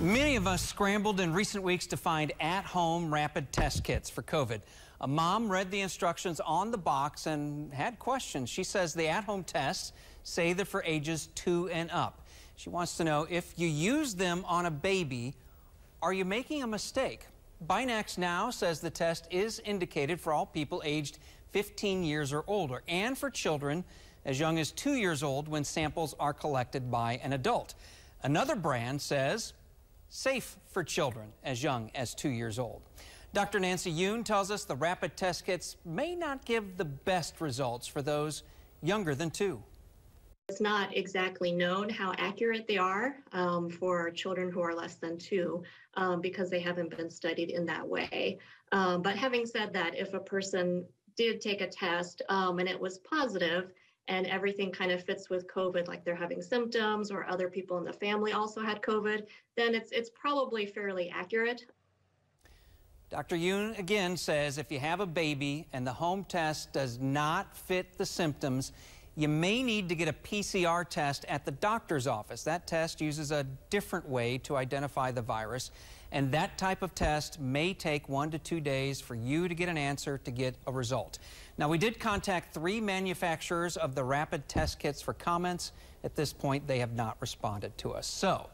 Many of us scrambled in recent weeks to find at-home rapid test kits for COVID. A mom read the instructions on the box and had questions. She says the at-home tests say they're for ages two and up. She wants to know if you use them on a baby, are you making a mistake? BinaxNOW says the test is indicated for all people aged 15 years or older and for children as young as two years old when samples are collected by an adult. Another brand says safe for children as young as two years old. Dr. Nancy Yoon tells us the rapid test kits may not give the best results for those younger than two. It's not exactly known how accurate they are um, for children who are less than two um, because they haven't been studied in that way. Um, but having said that, if a person did take a test um, and it was positive, and everything kind of fits with COVID, like they're having symptoms or other people in the family also had COVID, then it's it's probably fairly accurate. Dr. Yoon again says if you have a baby and the home test does not fit the symptoms, you may need to get a PCR test at the doctor's office. That test uses a different way to identify the virus, and that type of test may take one to two days for you to get an answer to get a result. Now, we did contact three manufacturers of the rapid test kits for comments. At this point, they have not responded to us. So,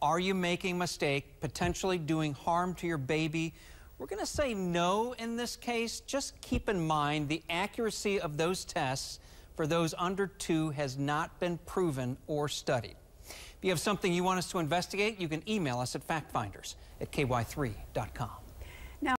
are you making a mistake, potentially doing harm to your baby? We're going to say no in this case. Just keep in mind the accuracy of those tests for those under two has not been proven or studied. If you have something you want us to investigate, you can email us at factfinders at ky3.com.